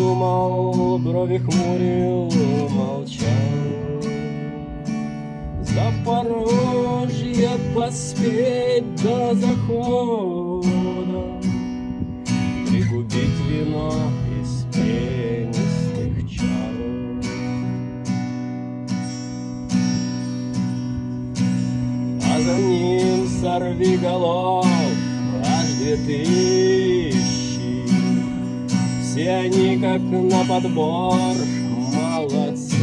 думал, брови хмурил, молчал. Запорожье поспеть до захода, Пригубить вино из пенистых чар. А за ним сорви голов аж две тысячи. Они как на подбор молодцы.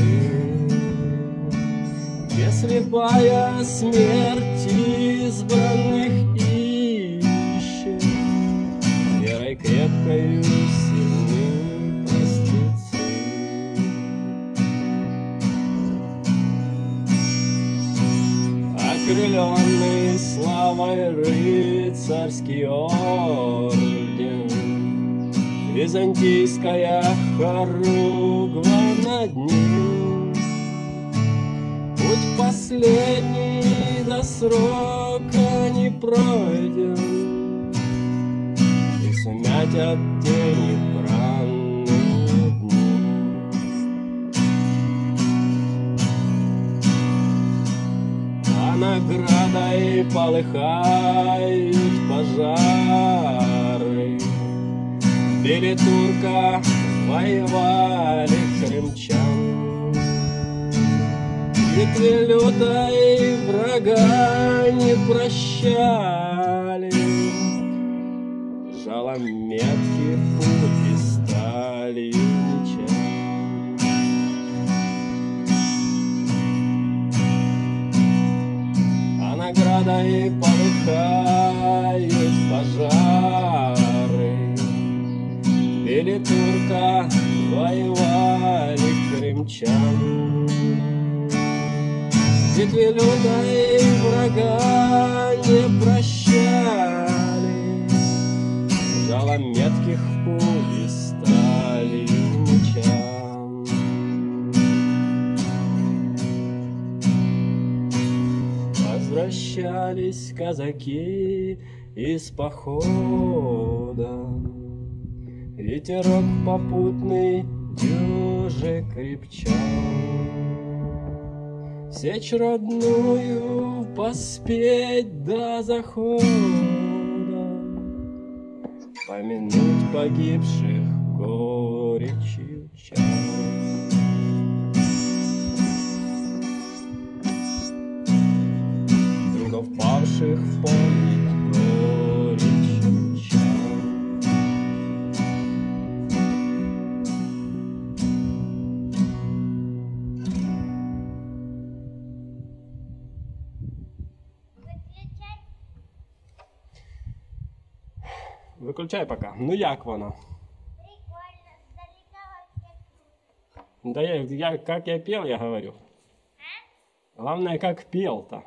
Где слепая смерть избранных ищет, Верой крепкою сильны простецы. Окрыленный славой рыцарский орден, Византийская хоругва над ним. Путь последний до срока не пройден, И сумять от тени бранные дни. А наградой полыхают пожары. Били турка, воевали крымчан. Битве лютой врага не прощали. Жалом метки пути стали. А наградой полыхают пожары. Били турка, воевали крымчан. Битве лютой врага не прощали. Жалом метких пуль стали мечам. Возвращались казаки из похода. Ветерок попутный дюже крепчал. Сечь родную поспеть до захода, Помянуть погибших горечью. Другов павших помнить горечью Виключай пока. Ну як воно? Прикольно, издалека вообще круто. Да я, я как я пел, я говорю. Главное, как пел-то.